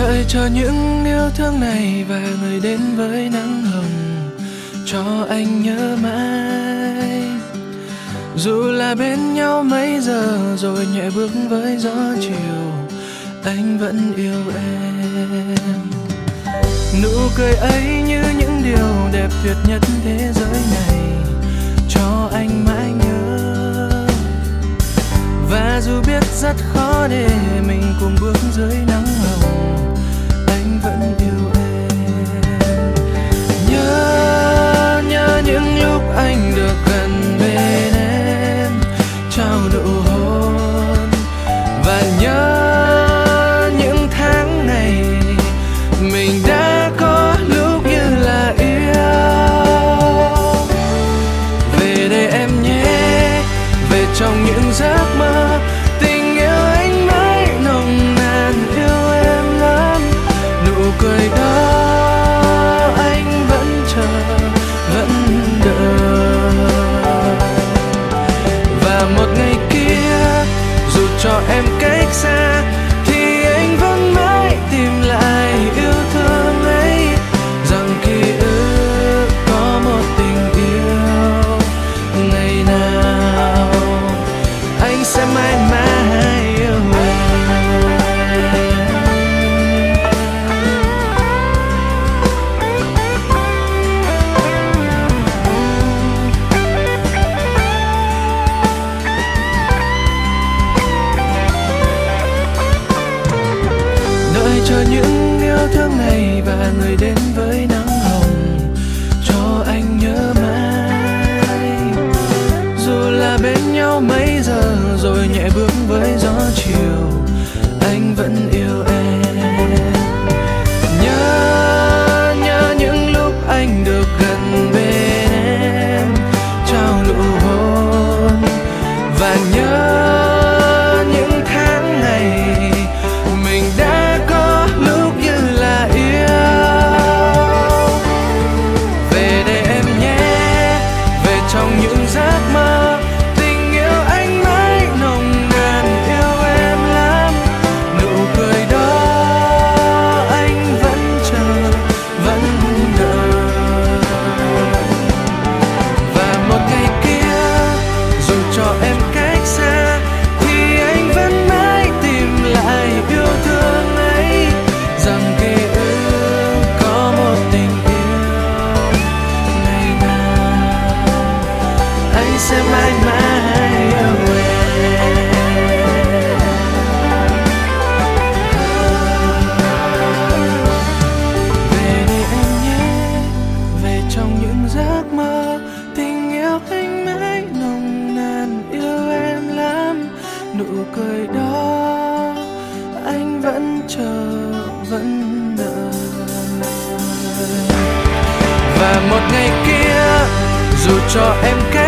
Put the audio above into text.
đợi cho những yêu thương này và người đến với nắng hồng cho anh nhớ mãi. Dù là bên nhau mấy giờ rồi nhẹ bước với gió chiều, anh vẫn yêu em. Nụ cười ấy như những điều đẹp tuyệt nhất thế giới này, cho anh mãi nhớ. Và dù biết rất khó để mình cùng bước dưới nắng hồng mình đã có lúc như là yêu. Về đây em nhé, về trong những giấc mơ, tình yêu anh mãi nồng nàn yêu em lắm. Nụ cười đó anh vẫn chờ, vẫn đợi. Và một ngày kia, dù cho em cách xa giấc mơ, tình yêu anh mãi nồng nàn yêu em lắm. Nụ cười đó, anh vẫn chờ, vẫn đợi và một ngày kia, dù cho em cách